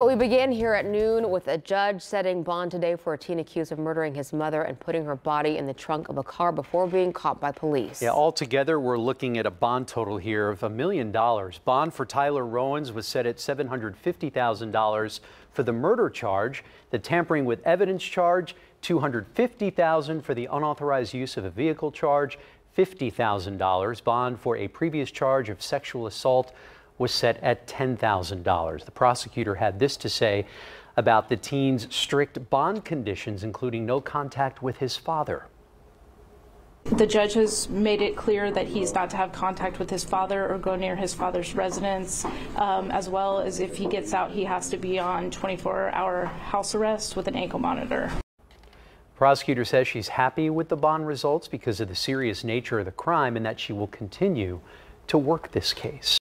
We begin here at noon with a judge setting bond today for a teen accused of murdering his mother and putting her body in the trunk of a car before being caught by police. Yeah, altogether, we're looking at a bond total here of a million dollars. Bond for Tyler Roenz was set at $750,000 for the murder charge, the tampering with evidence charge, $250,000 for the unauthorized use of a vehicle charge, $50,000 bond for a previous charge of sexual assault was set at $10,000. The prosecutor had this to say about the teen's strict bond conditions, including no contact with his father. The judge has made it clear that he's not to have contact with his father or go near his father's residence, um, as well as if he gets out, he has to be on 24 hour house arrest with an ankle monitor. Prosecutor says she's happy with the bond results because of the serious nature of the crime and that she will continue to work this case.